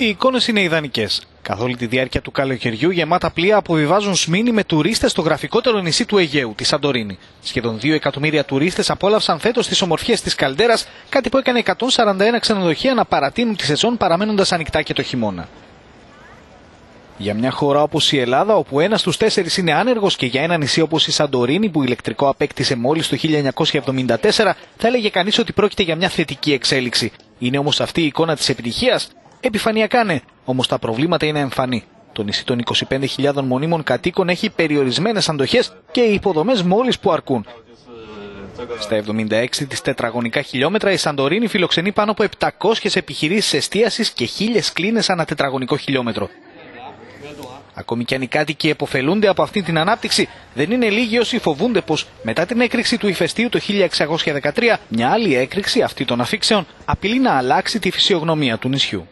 Οι εικόνες είναι ιδανικές. Καθ' όλη τη διάρκεια του καλοκαιριού, γεμάτα πλοία αποβιβάζουν σμήνη με τουρίστες στο γραφικότερο νησί του Αιγαίου, τη Σαντορίνη. Σχεδόν 2 εκατομμύρια τουρίστες απόλαυσαν φέτος τις ομορφιές της Καλδέρα, κάτι που έκανε 141 ξενοδοχεία να παρατείνουν τη σεζόν παραμένοντας ανοιχτά και το χειμώνα. Για μια χώρα όπως η Ελλάδα, όπου ένας στους τέσσερις είναι άνεργος και για ένα νησί όπως η Σαντορίνη, που ηλεκτρικό απέκτησε μόλις το 1974, θα έλεγε κανείς ότι πρόκειται για μια θετική εξέλιξη. Είναι όμως αυτή η εικόνα της επιτυχίας. Επιφανειακά ναι, όμως τα προβλήματα είναι εμφανή. Το νησί των 25.000 μονίμων κατοίκων έχει περιορισμένες αντοχές και οι υποδομές μόλις που αρκούν. Στα 76 της τετραγωνικά χιλιόμετρα η Σαντορίνη φιλοξενεί πάνω από 700 επιχειρήσεις εστίασης και 1000 κλίνες ανά τετραγωνικό χιλιόμετρο. Ακόμη και αν οι κάτοικοι εποφελούνται από αυτή την ανάπτυξη, δεν είναι λίγοι όσοι φοβούνται πως μετά την έκρηξη του ηφαιστείου το 1613, μια άλλη έκρηξη αυτή των αφήξεων απειλεί να αλλάξει τη φυσιογνωμία του νησιού.